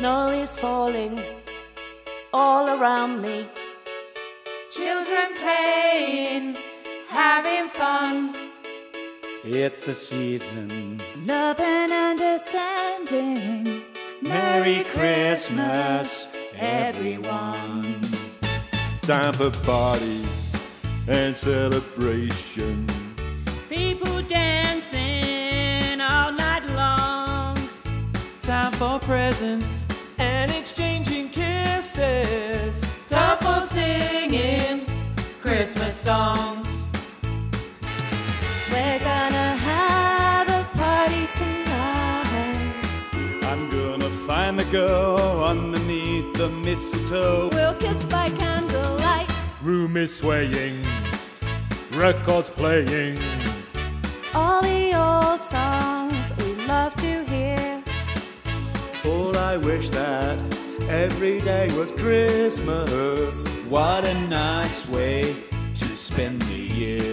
Snow is falling all around me. Children playing, having fun. It's the season. Love and understanding. Merry Christmas, everyone. Time for parties and celebration. People dancing all night long. Time for presents and exchanging kisses. Time for singing Christmas songs. We're gonna have a party tonight. I'm gonna find the girl underneath the mistletoe. We'll kiss by candlelight. Room is swaying, records playing. All the old songs we love to hear. All I wish that every day was Christmas. What a nice way to spend the year.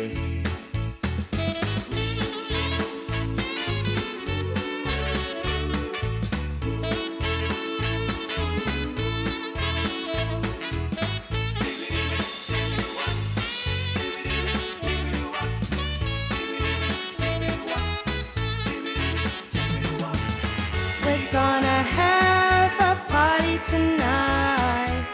Tonight.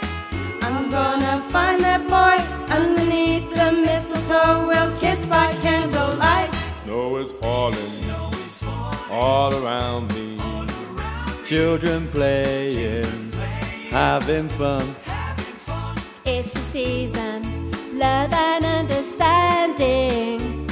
I'm gonna find that boy underneath the mistletoe. We'll kiss by candlelight. Snow is falling, all around me. Children playing, having fun. It's the season, love and understanding.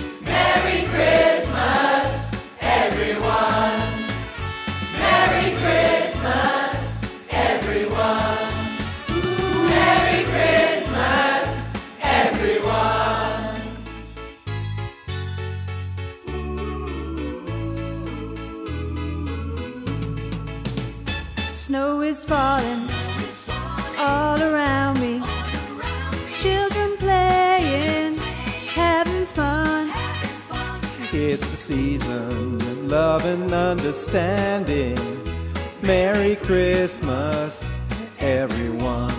Snow is falling all around me. Children playing, having fun. It's the season, of love and understanding. Merry Christmas, everyone.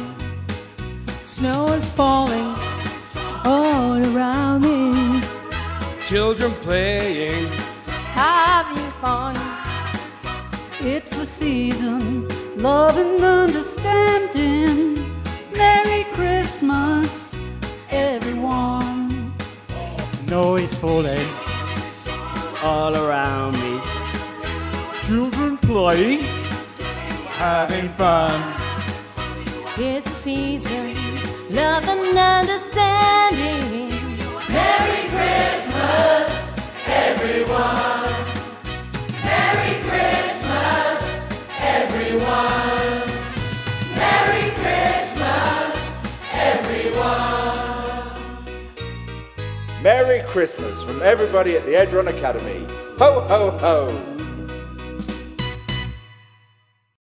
Snow is falling all around me. Children playing, Having fun. It's the season, love and understanding. Merry Christmas, everyone. snow is falling all around me. Children playing, having fun. It's the season, love and understanding. Merry Christmas from everybody at the Edron Academy. Ho, ho, ho!